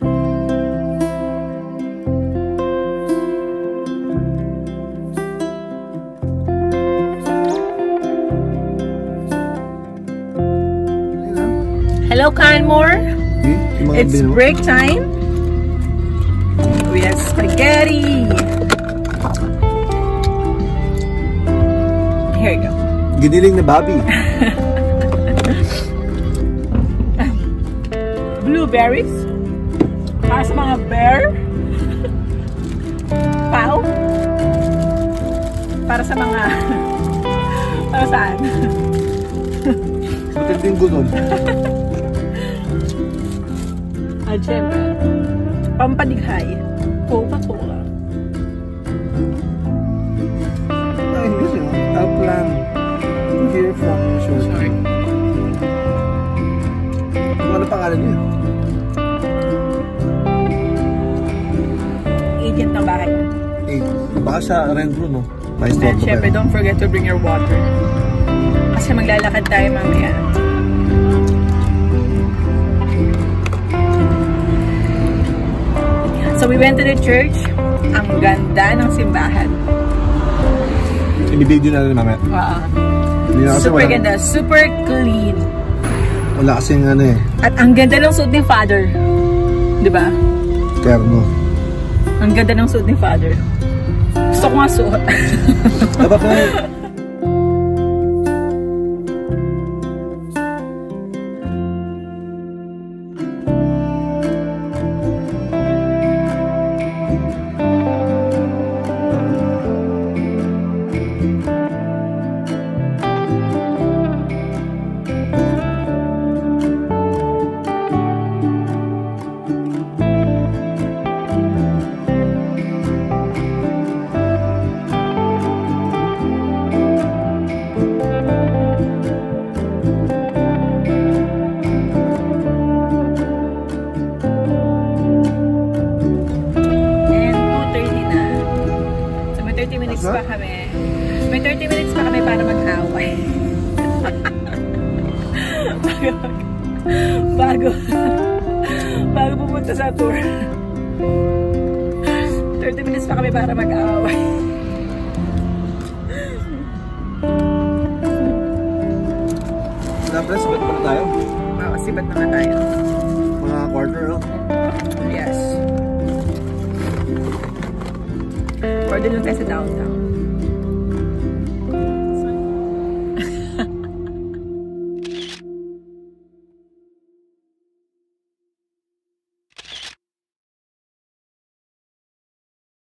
Hello, Canmore. It's break time. We have spaghetti. Here you go. Giniling na Bobby. Blueberries. Para sa mga bear. Pau. Para sa mga... Para saan? Matinding gutom. At syempre, pampadighay. Coca-Cola. Ay, gusto. Help lang. To hear from you. Sorry. Ano pangalan niya? Ng bahay. Eh, baka sa rent room, no? Nice And syempre, don't forget to bring your water. Kasi maglalakad tayo mamaya. So we went to the church. Ang ganda ng simbahan. Inibidyo na rin mamaya. Na kasi Super wala, ganda. Super clean. wala kasing ano eh, At ang ganda ng suit ni Father. Di ba? terno. Ang ganda ng suit ni Father. Gusto ko nga suot. Dapat na 30 minutes pa kami. May 30 minutes pa kami para mag-away. bago, bago, bago pumunta sa tour. 30 minutes pa kami para mag-away. Dapat sabat pa na tayo. Oo, sibat naman tayo. Mga quarter, no? Yes. Din ang.